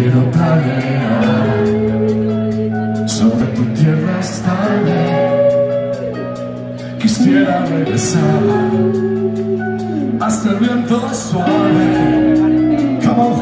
quiero planear Sobre tu tierra es tarde Quisiera regresar. Hasta el viento suave. Come on,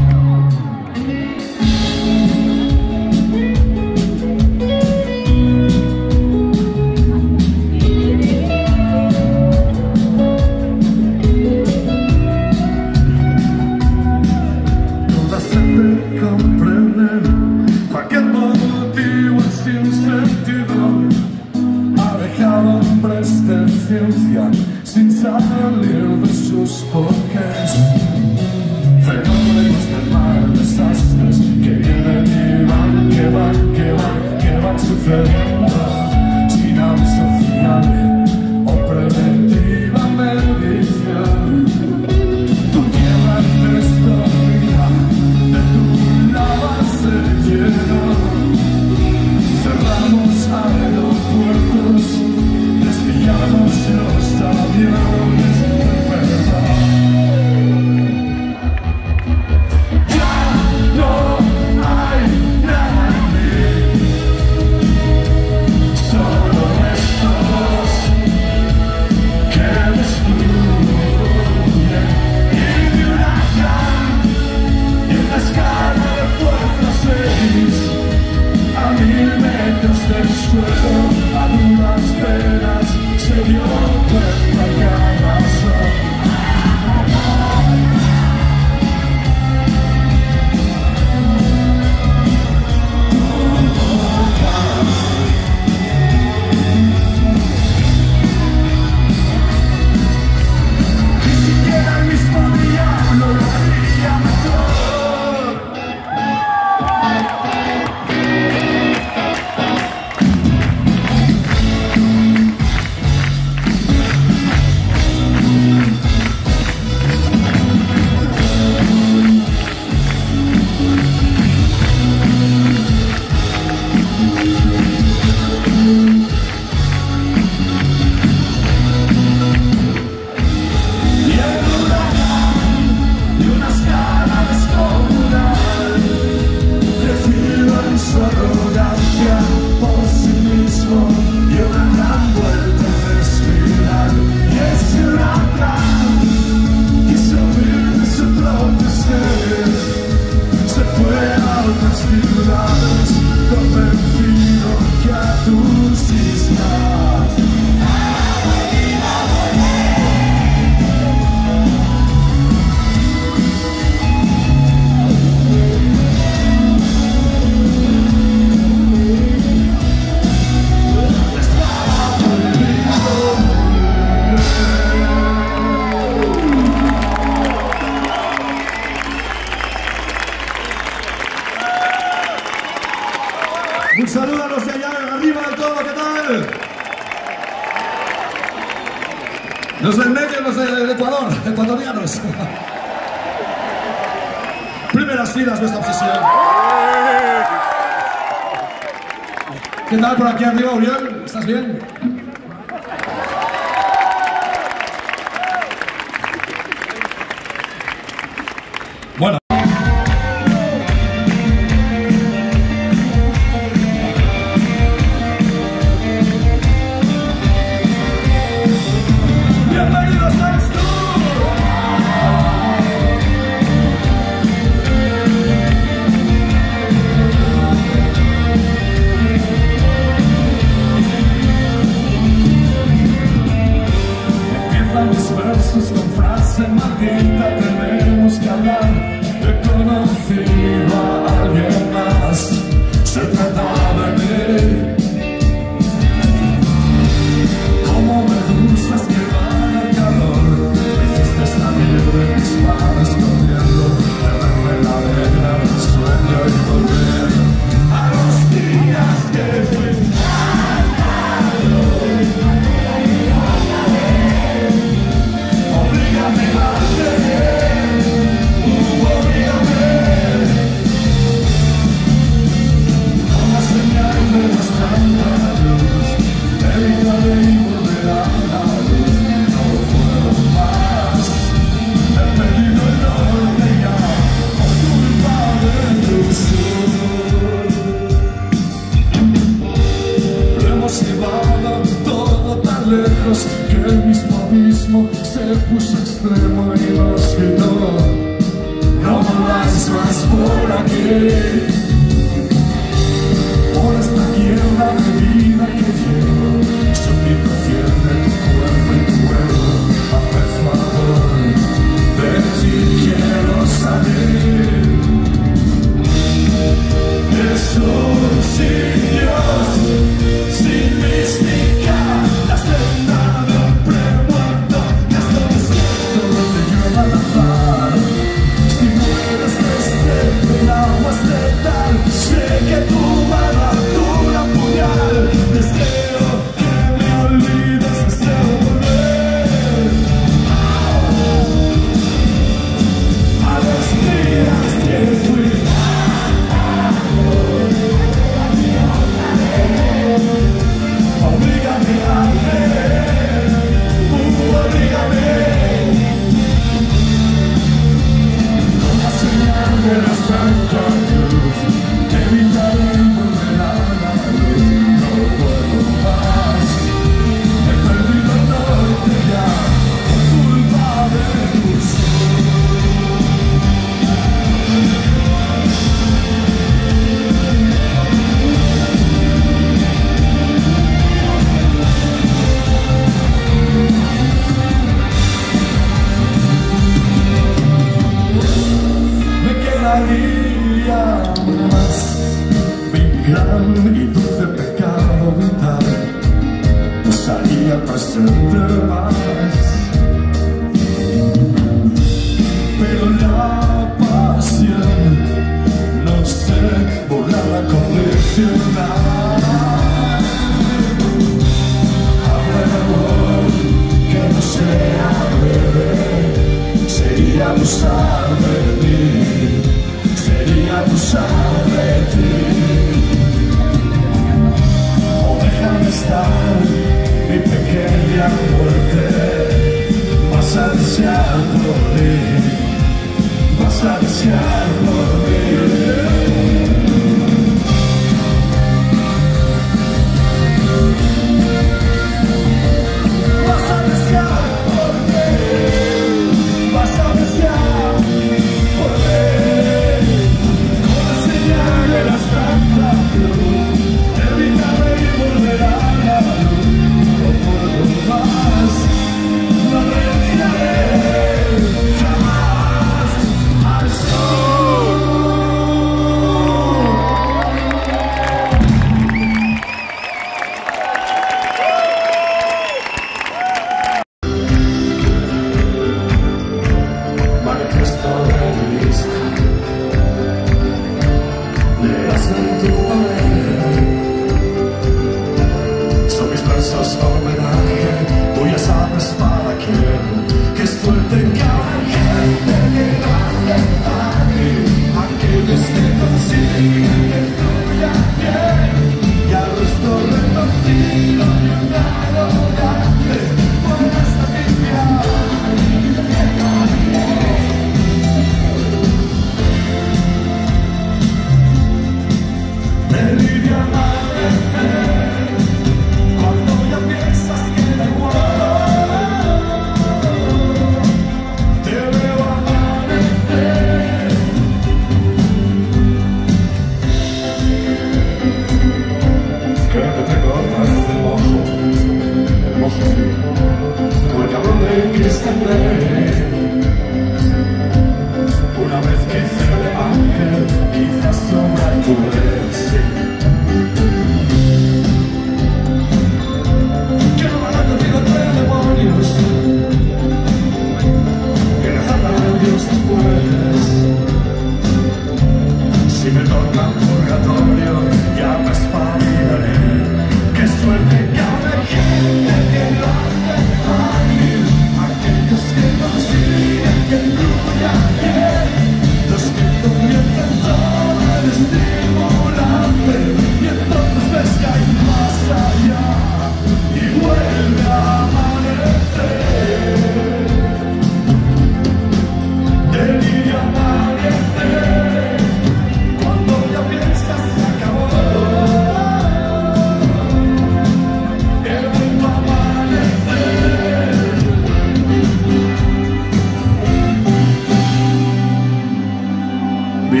Y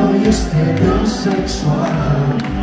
a veces te pasas y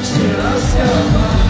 Still I still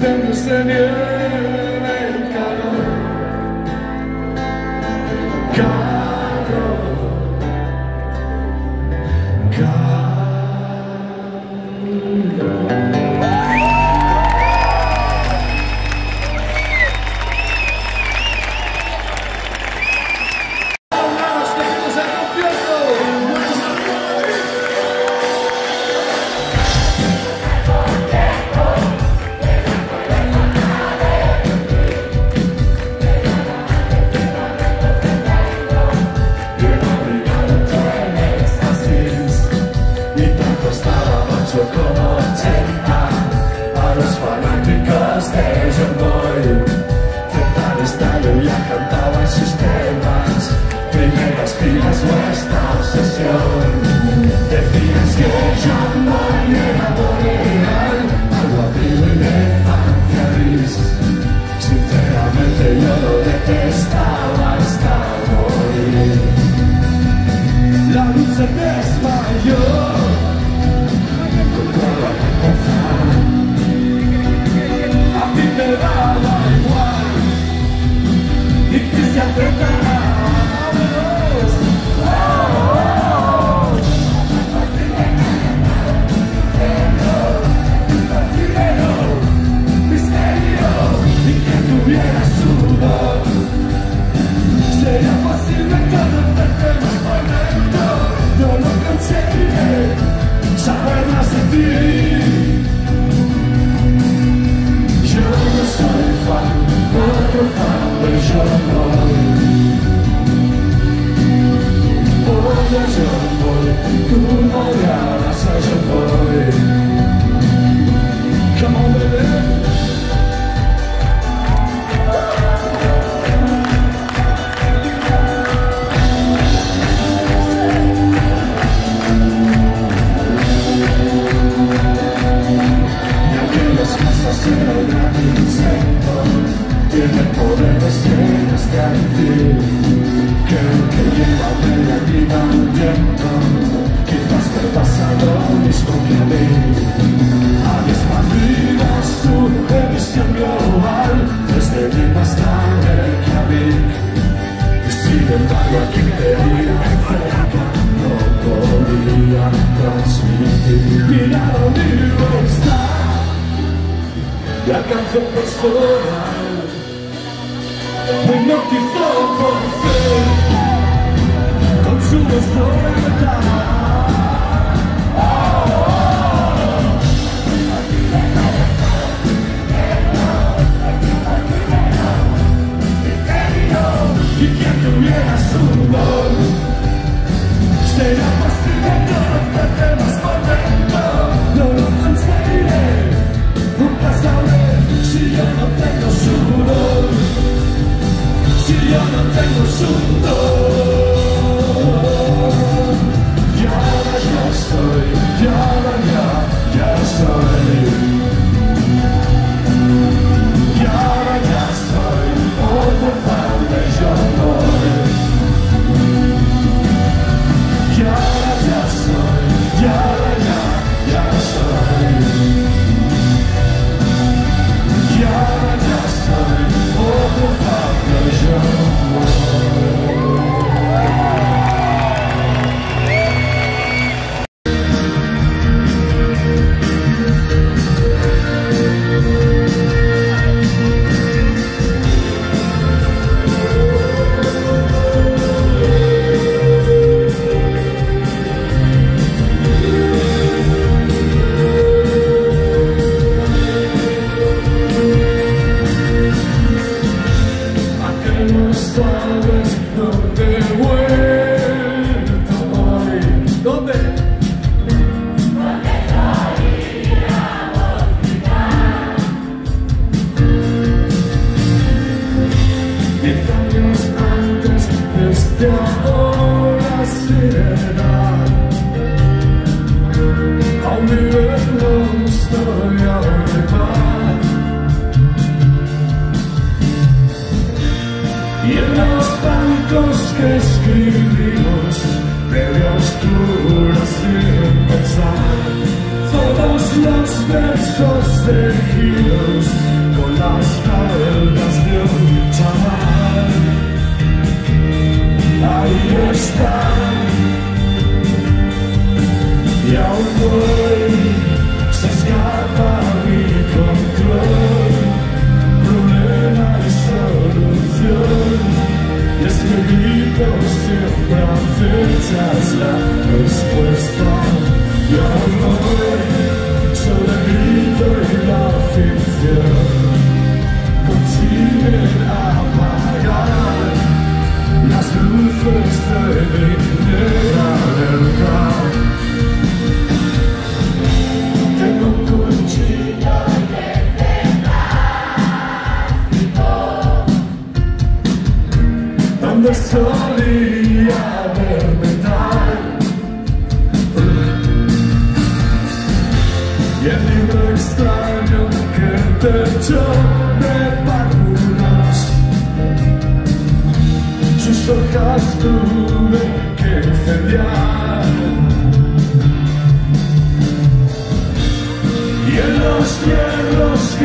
que se nieva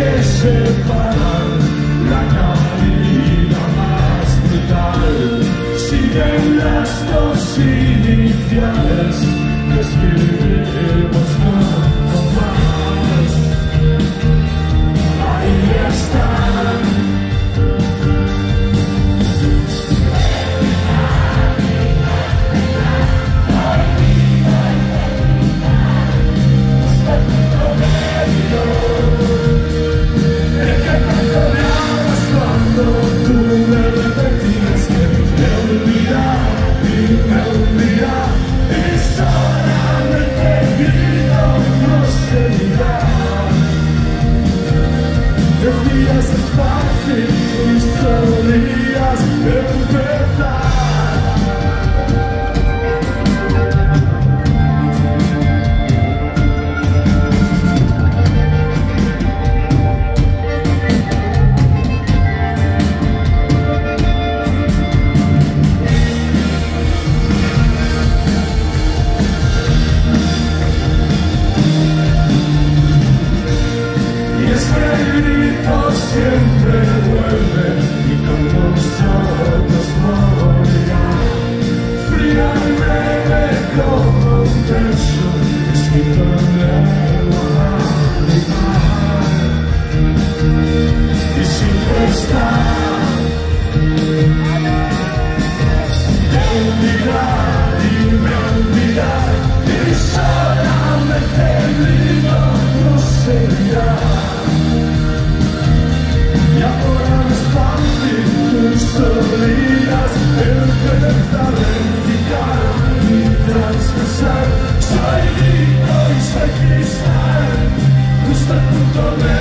que separar la caída más brutal. Siguen las dos iniciales que escribimos Oh, man.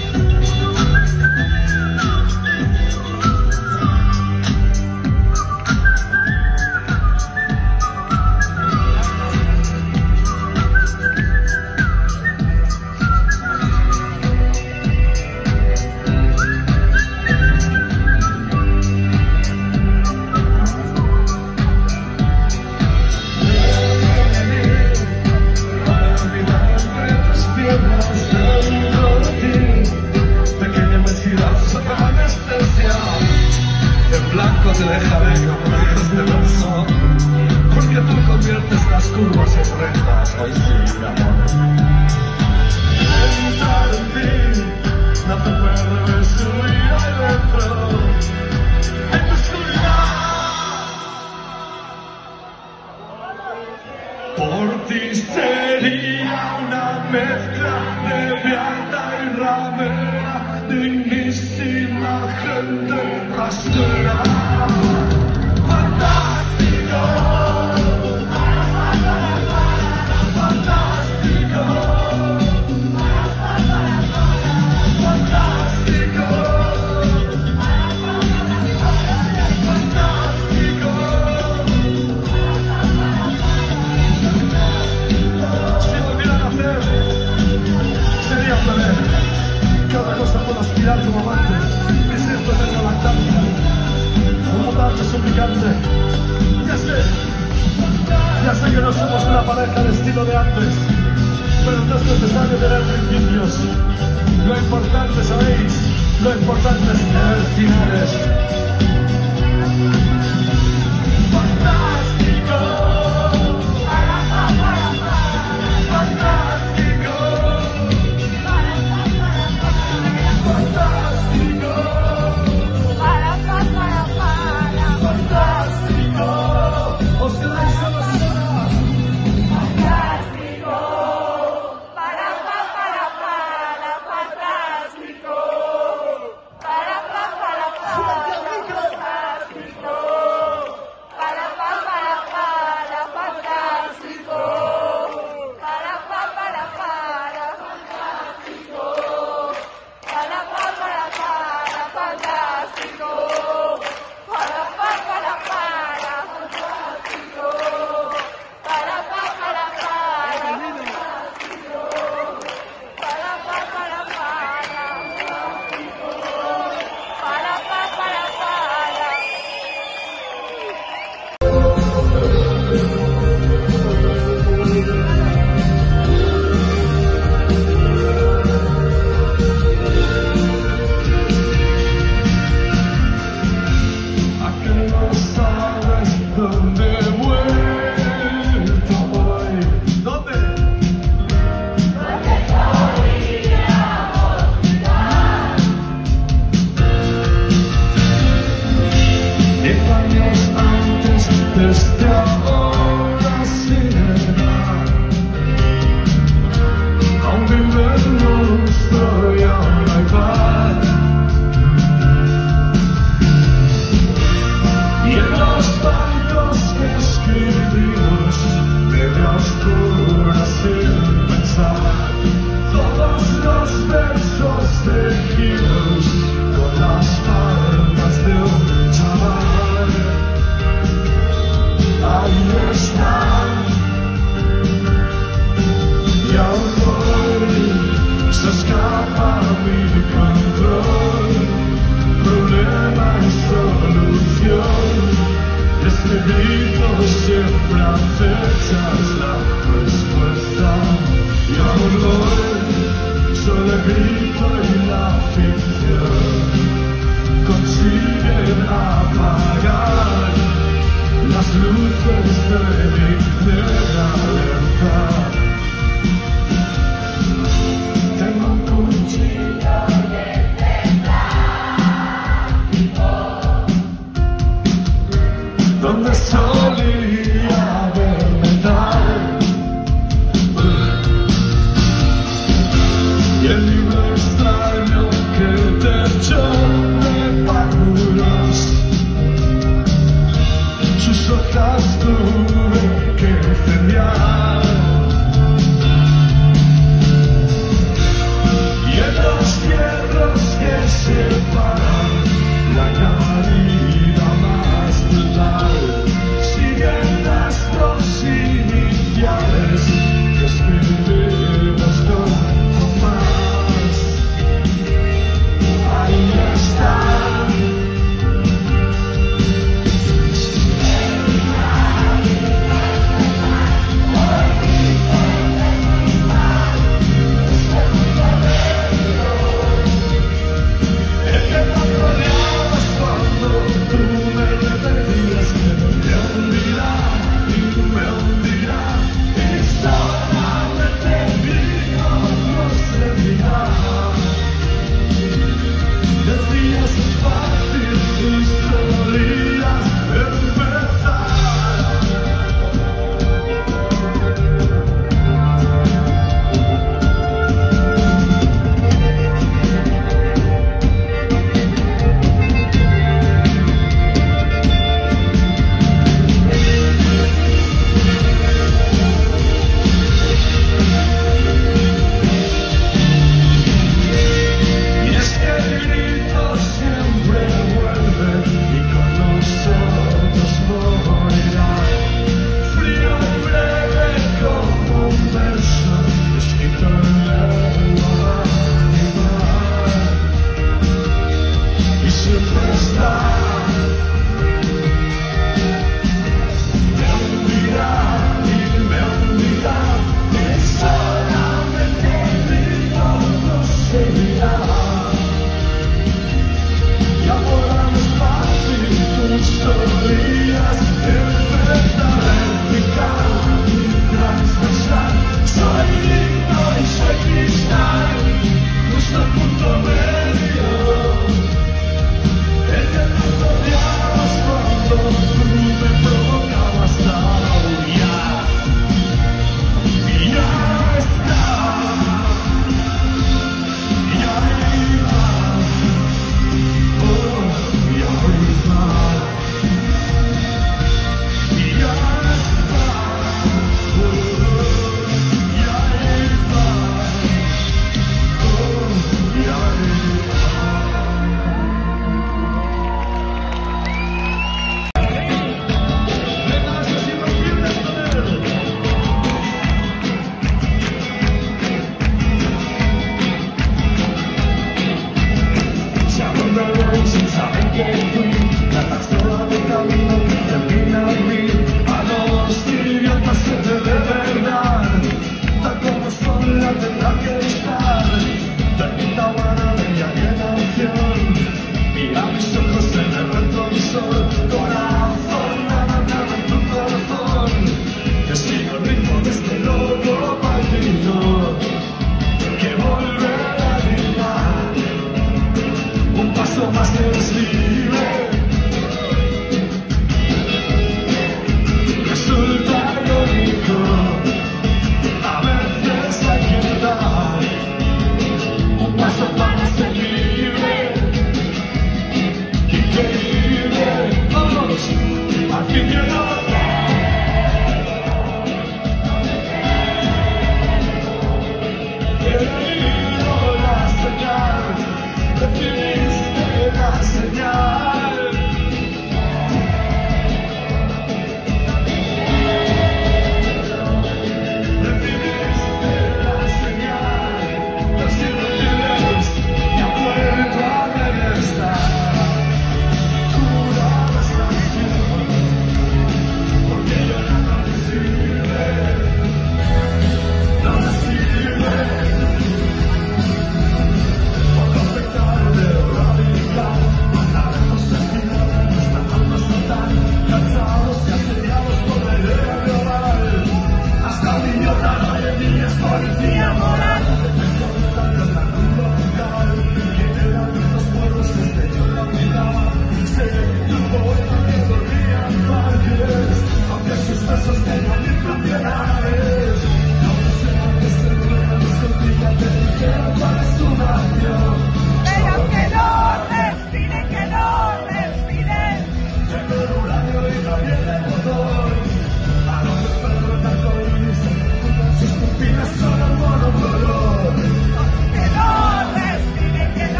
se dejará acabar este verso, porque tú conviertes las curvas en rectas. Hoy sí, amor.